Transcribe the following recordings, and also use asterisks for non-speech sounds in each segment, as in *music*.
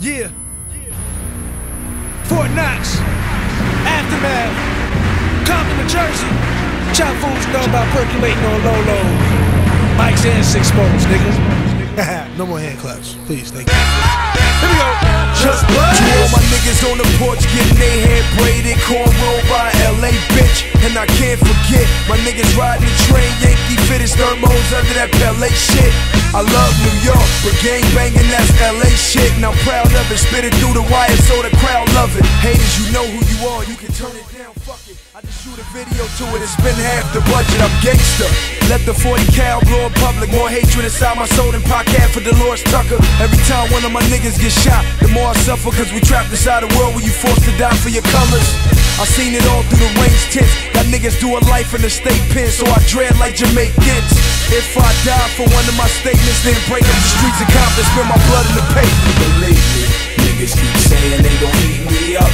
Yeah. Fort Knox. Aftermath. Compton, New Jersey. Chop fools know about percolating on low low. Mike's and six spoons, nigga. *laughs* no more hand claps. Please, thank you. Here we go. Just blood. All my niggas on the porch getting their hair braided, cornrow by LA bitch. And I can't forget my niggas riding the train, Yankee fitted thermos under that Pele shit. I love New York, but gang banging that's LA shit. And I'm proud of it. Spit it through the wire so the crowd love it. Haters, you know who you are, you can turn it down, a video to it and spend half the budget. I'm gangster. Let the 40 cal blow in public. More hatred inside my soul than podcast for Dolores Tucker. Every time one of my niggas get shot, the more I suffer cause we trapped inside a world where you forced to die for your colors. I seen it all through the range tents. Got niggas doing life in the state pen, so I dread like Jamaicans. If I die for one of my statements, then break up the streets of Compton, spill my blood in the pavement. Believe me, niggas keep saying they gon' heat me up.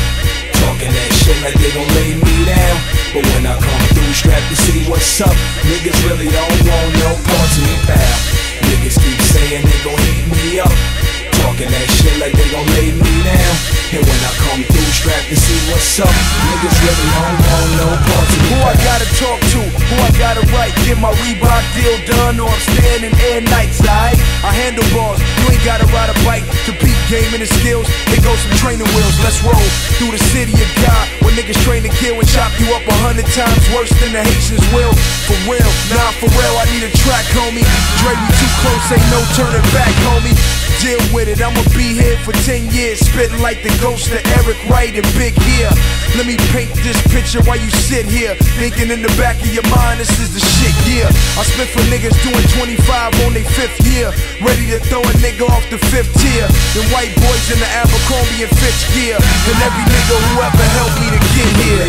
Niggas really don't no parts of me. Who I gotta talk to, who I gotta write, get my Reebok deal done, or I'm staying in air nights, alright? I handle balls, you ain't gotta ride a bike to beat gaming and skills. Here goes some training wheels, let's roll through the city of God. Where niggas train to kill and chop you up a hundred times worse than the Haitians will. For real, nah, for real, I need a track, homie. Dre, we too close, ain't no turning back, homie. Deal with it, I'ma be here for 10 years, spitting like the ghost of Eric Wright and Big Here. Let me paint this picture while you sit here, thinking in the back of your mind, this is the shit, yeah. I spit for niggas doing 25 on their fifth year, ready to throw a nigga off the fifth tier. Them white boys in the Abercrombie and Fitch gear, and every nigga who ever helped me to get here.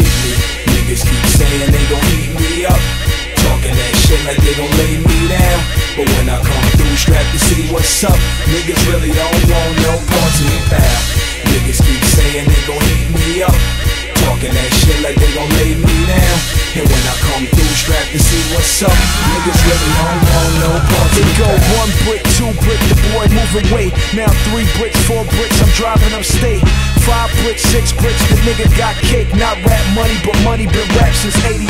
Niggas keep saying they gon' heat me up. Talking that shit like they gon' lay me down. But when I come through, strapped to see what's up. Niggas really don't want no parts of me, pal. Niggas keep saying they gon' heat me up. Talking that shit like they gon' lay me down. And when I come through, strapped to see what's up. Niggas really don't want no parts of It go one brick, two brick, the boy moving weight. Now three bricks, four bricks, I'm driving upstate. Five bricks, six bricks, the nigga got cake. Not rap money, but money been rap since 88.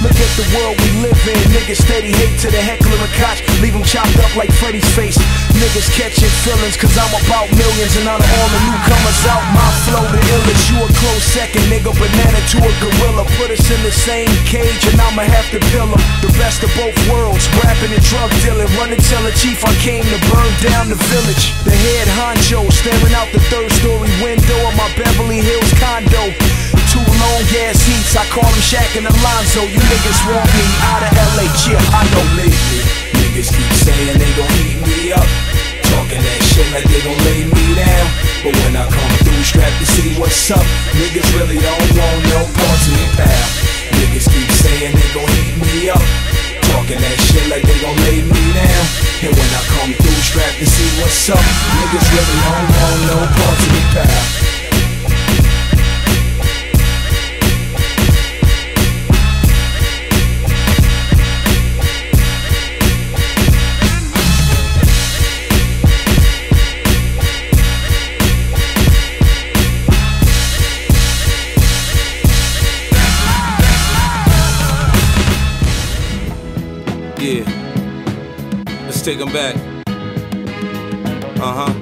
Look at the world we live in. Niggas steady hate to the Heckler and Koch. Leave him chopped up like Freddy's face. Niggas catching feelings, cause I'm about millions. And out of all the newcomers out, my flow the illest. You a close second, nigga. Banana to a gorilla. Put us in the same cage, and I'ma have to pill 'em. The best of both worlds, rapping and drug dealing. Run and tell the chief I came to burn down the village. The head honcho staring out the third story window of my Beverly Hills condo. Two long ass heats, I call them Shaq and Alonzo. You niggas want me out of LA, yeah, I know. lately. Niggas keep saying they gon' heat me up. Up. Niggas really don't want no parts of me, pal. Niggas keep saying they gon' heat me up. Talking that shit like they gon' lay me down. And when I come through, strapped to see what's up. Niggas really don't want no parts of me, pal. Let's take them back. Uh huh.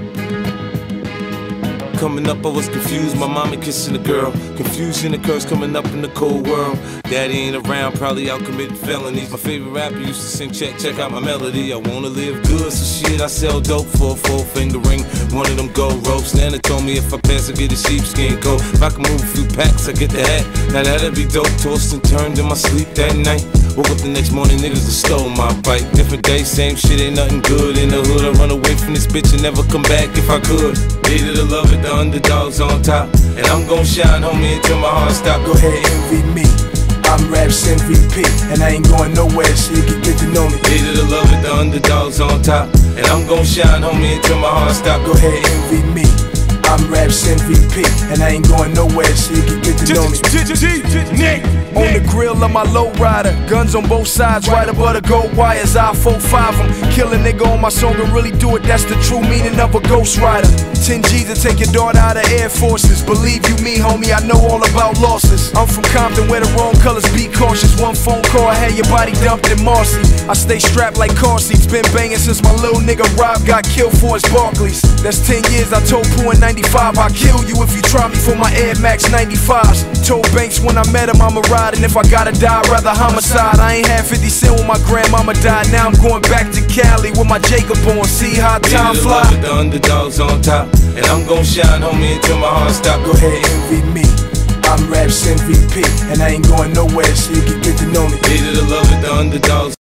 Coming up, I was confused. My mommy kissing a girl. Confusion occurs coming up in the cold world. Daddy ain't around, probably out committing felonies. My favorite rapper used to sing, check, check out my melody. I wanna live good, so shit, I sell dope for a four finger ring. One of them gold ropes. Nana told me if I pass, I get a sheepskin coat. If I can move a few packs, I get the hat. Now that'd be dope. Tossed and turned in my sleep that night. Woke up the next morning, niggas have stole my bike. Different day, same shit, ain't nothing good in the hood. I run away from this bitch and never come back if I could. Hated to love it, the underdogs on top. And I'm gon' shine, homie, until my heart stop. Go ahead, envy me. I'm Raps MVP, and I ain't going nowhere, so you can get to know me. Hated to love it, the underdogs on top. And I'm gon' shine, homie, until my heart stop. Go ahead, envy me. I'm Raps MVP, and I ain't going nowhere, so you can get to know me. On the grill of my low rider, guns on both sides, right above the gold wires. I 4-5 them, kill a nigga on my song and really do it. That's the true meaning of a ghost rider. 10 G's to take your daughter out of Air Forces. Believe you me, homie, I know all about losses. I'm from Compton where the wrong colors be cautious. One phone call, I had your body dumped in Marcy. I stay strapped like car seats, been banging since my little nigga Rob got killed for his Barkleys. That's 10 years, I told Pooh in 95, I'll kill you if you try me for my Air Max 95s. Told Banks when I met him, I'ma ride, and if I gotta die, rather homicide. I ain't had 50 cent when my grandmama died, now I'm going back to Cali with my Jacob on. See how time fly. the underdogs on top. And I'm gon' shine, homie, until my heart stop. Go ahead, envy me. I'm Raps MVP, and I ain't going nowhere, so you can get to know me. Hated the love with the underdogs